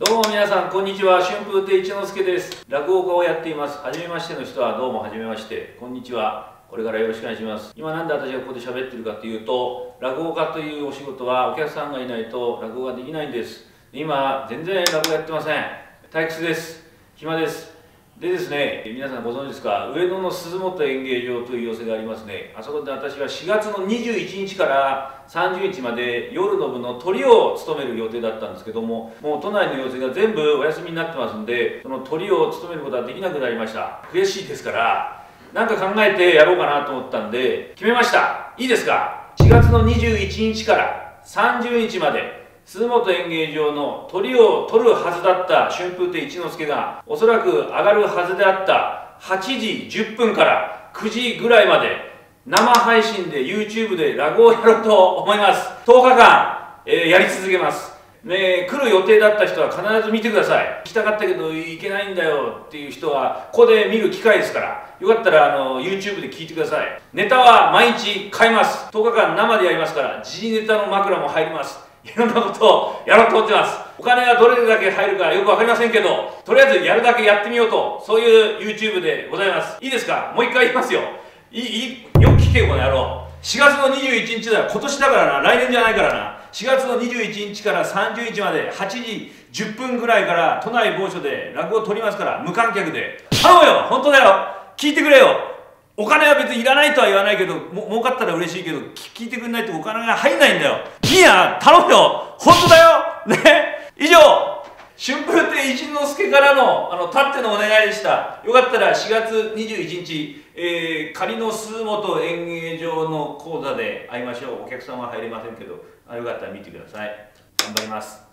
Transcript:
どうも皆さんこんにちは。春風亭一之輔です。落語家をやっています。はじめましての人はどうもはじめまして。こんにちは。これからよろしくお願いします。今なんで私がここで喋ってるかというと落語家というお仕事はお客さんがいないと落語ができないんです。今全然落語やってません。退屈です。暇です。でですね、皆さんご存知ですか、上野の鈴本演芸場という寄席がありますね、あそこで私は4月の21日から30日まで夜の部の鳥を務める予定だったんですけども、もう都内の寄席が全部お休みになってますんで、その鳥を務めることはできなくなりました。悔しいですから、なんか考えてやろうかなと思ったんで、決めました。いいですか ?4 月の21日から30日まで、鈴本演芸場の鳥を取るはずだった春風亭一之輔がおそらく上がるはずであった8時10分から9時ぐらいまで生配信で YouTube で落語をやろうと思います。10日間、えー、やり続けます。ね、来る予定だった人は必ず見てください。行きたかったけど行けないんだよっていう人はここで見る機会ですから。よかったらあの YouTube で聞いてください。ネタは毎日買います。10日間生でやりますから時事ネタの枕も入ります。いろんなことをやろうと思ってます。お金がどれだけ入るかよく分かりませんけどとりあえずやるだけやってみようとそういう YouTube でございます。いいですか？もう一回言いますよ。いいよく聞けこの野郎。4月の21日だよ今年だからな。来年じゃないからな。4月の21日から30日まで8時10分ぐらいから都内某所で落語を取りますから無観客で。頼むよ！本当だよ！聞いてくれよ！お金は別にいらないとは言わないけども儲かったら嬉しいけど聞いてくれないとお金が入んないんだよ。いいや頼むよ。本当だよ。ね。以上。春風亭一之輔からのあのたってのお願いでした。よかったら4月21日、えー、仮の鈴本演芸場の講座で会いましょう。お客さんは入れませんけどあよかったら見てください。頑張ります。